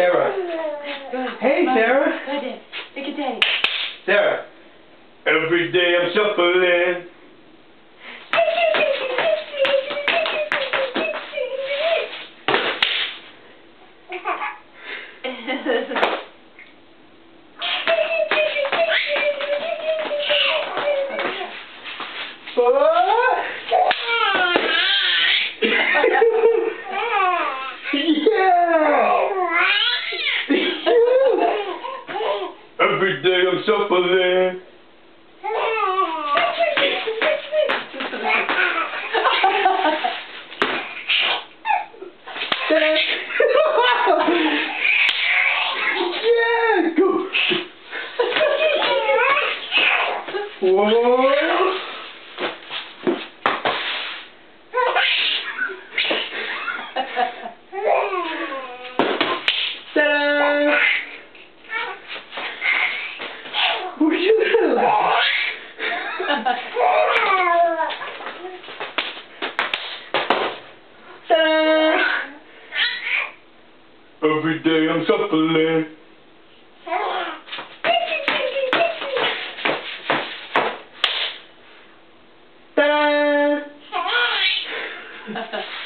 Sarah. Hey, Sarah. Go, Dad. Look at Daddy. Sarah. Every day I'm shuffling. Every day I'm shuffling. yeah, go. Whoa. Every day I'm shuffling. Ta-da!